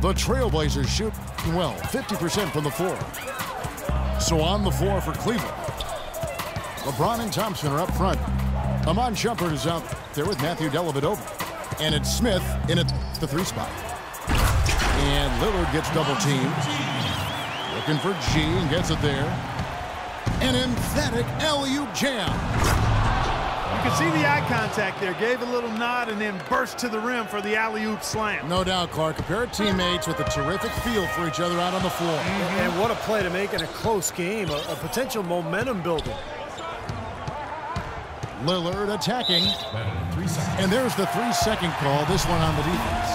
The Trailblazers shoot well, 50% from the floor. So on the floor for Cleveland. LeBron and Thompson are up front. Iman Shumpert is out there with Matthew Dellavedova. And it's Smith in at the three spot. And Lillard gets double teamed. Looking for G and gets it there. An emphatic alley-oop jam. You can see the eye contact there. Gave a little nod and then burst to the rim for the alley-oop slam. No doubt, Clark. A pair of teammates with a terrific feel for each other out on the floor. Mm -hmm. And what a play to make in a close game. A, a potential momentum builder. Lillard attacking. And there's the three-second call. This one on the defense.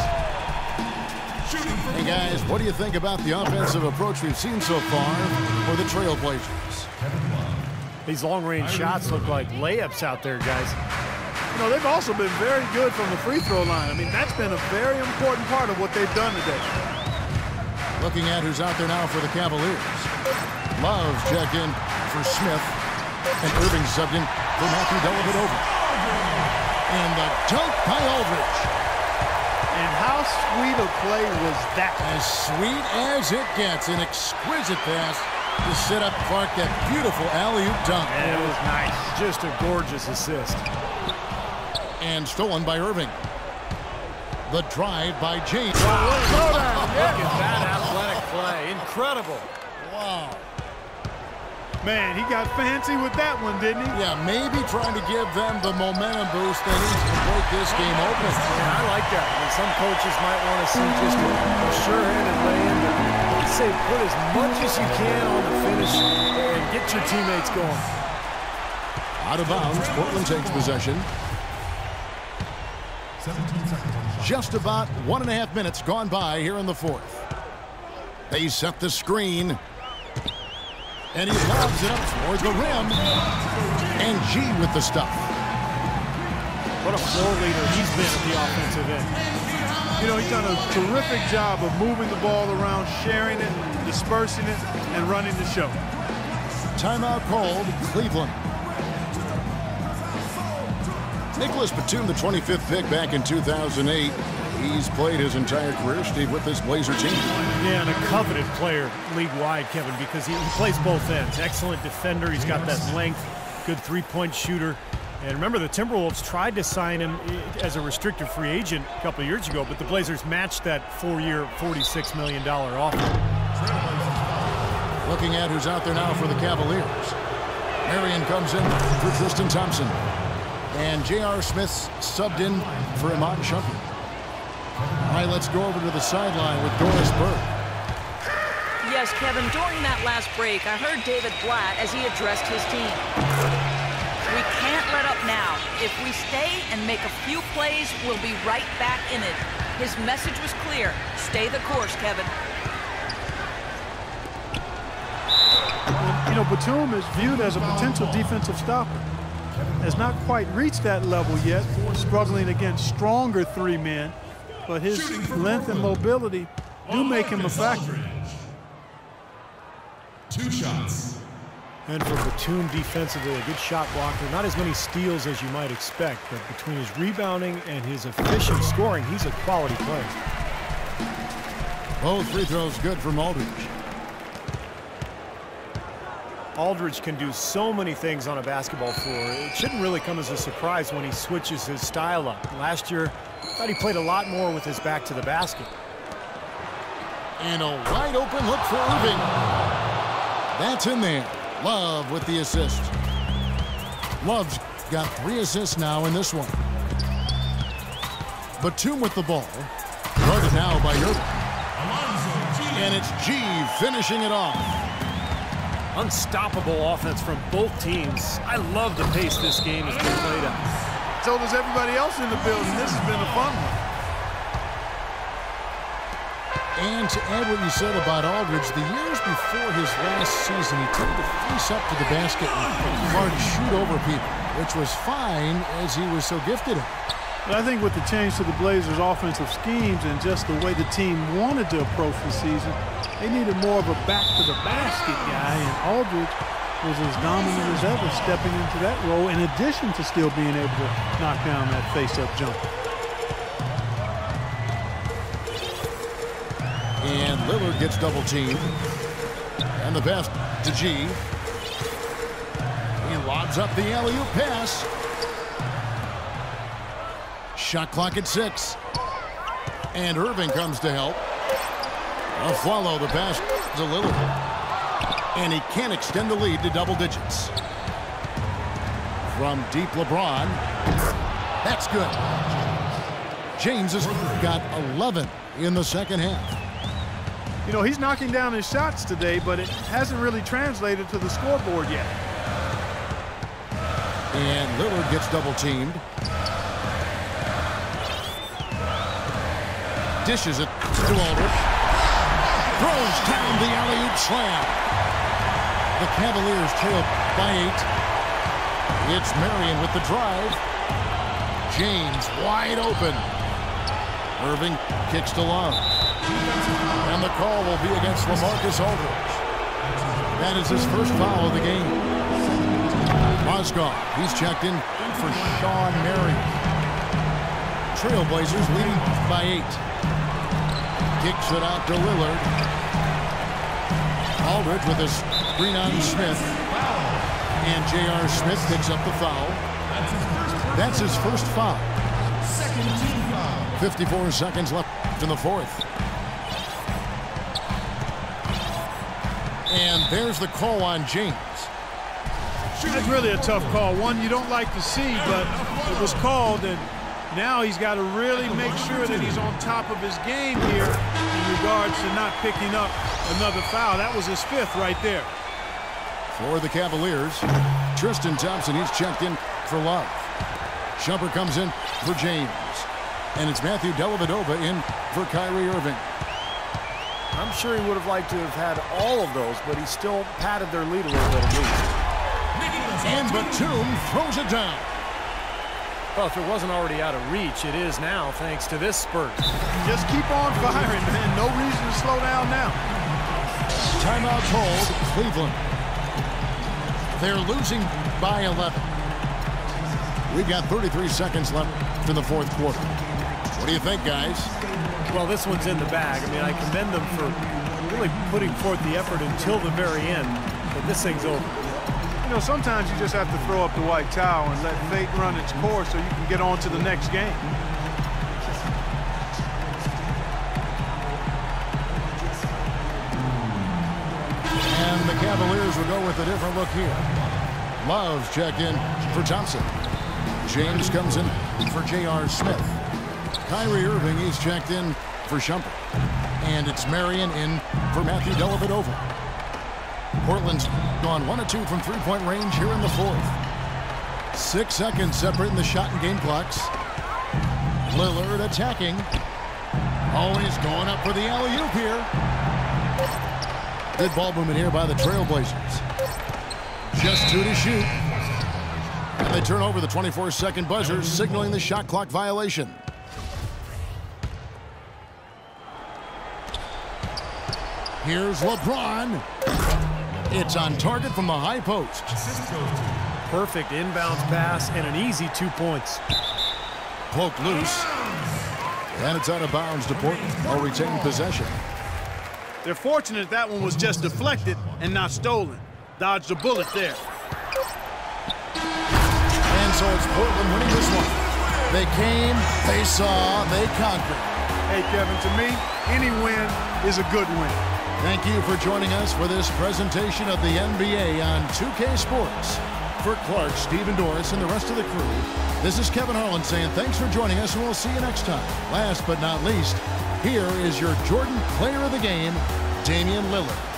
Hey, guys, what do you think about the offensive approach we've seen so far for the Trailblazers? These long-range shots look like layups out there, guys. You know, they've also been very good from the free throw line. I mean, that's been a very important part of what they've done today. Looking at who's out there now for the Cavaliers. Love check in for Smith. And Irving subbed in for Matthew Dellavedova. And the dunk by Aldridge. And how sweet a play was that? As sweet as it gets. An exquisite pass to set up Clark that beautiful alley-oop dunk. Yeah, it was nice. Just a gorgeous assist. And stolen by Irving. The drive by James. Oh, wow, Look at that athletic play. Incredible. Wow. Man, he got fancy with that one, didn't he? Yeah, maybe trying to give them the momentum boost they need to break this game open. Yeah, I like that. I mean, some coaches might want to see just a, a sure-handed lay-in, but say put as much as you can on the finish and get your teammates going. Out of bounds, Portland takes possession. Just about one and a half minutes gone by here in the fourth. They set the screen. And he lobs it up toward the rim. And G with the stuff. What a floor leader he's been at the offensive end. You know, he's done a terrific job of moving the ball around, sharing it, dispersing it, and running the show. Timeout called Cleveland. Nicholas Batum, the 25th pick back in 2008. He's played his entire career, Steve, with this Blazer team. Yeah, and a coveted player league-wide, Kevin, because he, he plays both ends. Excellent defender. He's got that length, good three-point shooter. And remember, the Timberwolves tried to sign him as a restricted free agent a couple of years ago, but the Blazers matched that four-year, $46 million offer. Looking at who's out there now for the Cavaliers. Marion comes in for Tristan Thompson. And J.R. Smith's subbed in for Iman Shumpert. All right, let's go over to the sideline with Doris Burke. Yes, Kevin, during that last break, I heard David Blatt as he addressed his team. We can't let up now. If we stay and make a few plays, we'll be right back in it. His message was clear. Stay the course, Kevin. You know, Batum is viewed as a potential defensive stopper. Has not quite reached that level yet, struggling against stronger three men, but his length and mobility do make him a factor. Two shots. And for Batum defensively, a good shot blocker. Not as many steals as you might expect, but between his rebounding and his efficient scoring, he's a quality player. Both free throws good from Aldridge. Aldridge can do so many things on a basketball floor. It shouldn't really come as a surprise when he switches his style up. Last year, I thought he played a lot more with his back to the basket. And a wide open look for Irving. That's in there. Love with the assist. Love's got three assists now in this one. Batum with the ball. Guarded now by Irving. And it's G finishing it off. Unstoppable offense from both teams. I love the pace this game has been played at. So does everybody else in the building. This has been a fun one. And to add what you said about Aldridge, the years before his last season, he tended to face up to the basket and hard shoot over people, which was fine as he was so gifted at But I think with the change to the Blazers' offensive schemes and just the way the team wanted to approach the season, they needed more of a back-to-the-basket guy, and Aldridge was as dominant as ever stepping into that role in addition to still being able to knock down that face-up jumper. And Lillard gets double teamed. And the pass to G. He lobs up the alley-oop pass. Shot clock at six. And Irving comes to help. A follow the pass to Lillard. And he can't extend the lead to double digits. From deep LeBron. That's good. James has got 11 in the second half. You know, he's knocking down his shots today, but it hasn't really translated to the scoreboard yet. And Lillard gets double teamed. Dishes it to Aldridge. Throws down the alley-oop slam. The Cavaliers trail by eight. It's Marion with the drive. James wide open. Irving kicks to Love. And the call will be against LaMarcus Aldridge. That is his first foul of the game. Mozgov, he's checked in for Shawn Marion. Trailblazers leading by eight. Kicks it out to Lillard. Aldridge with his screen on Smith. And J.R. Smith picks up the foul. That's his first foul. 54 seconds left in the fourth. And there's the call on James. That's really a tough call. One you don't like to see, but it was called, and now he's got to really make sure that he's on top of his game here in regards to not picking up another foul. That was his fifth right there. For the Cavaliers, Tristan Thompson, he's checked in for Love. Shumpert comes in for James. And it's Matthew Dellavedova in for Kyrie Irving. I'm sure he would have liked to have had all of those, but he still padded their lead a little bit at least. And Batum throws it down. Well, if it wasn't already out of reach, it is now thanks to this spurt. Just keep on firing, man. No reason to slow down now. Timeout called Cleveland. They're losing by 11. We've got 33 seconds left in the fourth quarter. What do you think, guys? Well, this one's in the bag. I mean, I commend them for really putting forth the effort until the very end, but this thing's over. You know, sometimes you just have to throw up the white towel and let fate run its course so you can get on to the next game. Cavaliers will go with a different look here. Love checked in for Thompson. James comes in for J.R. Smith. Kyrie Irving, he's checked in for Shumpert. And it's Marion in for Matthew Dellavedova. Portland's gone 1 2 from three-point range here in the fourth. Six seconds separating the shot and game clocks. Lillard attacking. Oh, he's going up for the alley-oop here. Good ball movement here by the Trailblazers. Just two to shoot. And they turn over the 24-second buzzer, signaling the shot clock violation. Here's LeBron. It's on target from the high post. Perfect inbounds pass and an easy two points. Poked loose. And it's out of bounds to Portland. They'll retain possession. They're fortunate that one was just deflected and not stolen. Dodged a bullet there. And so it's Portland winning this one. They came, they saw, they conquered. Hey, Kevin, to me, any win is a good win. Thank you for joining us for this presentation of the NBA on 2K Sports. For Clark, Stephen Doris, and the rest of the crew, this is Kevin Harlan saying thanks for joining us, and we'll see you next time. Last but not least, here is your Jordan Player of the Game, Damian Lillard.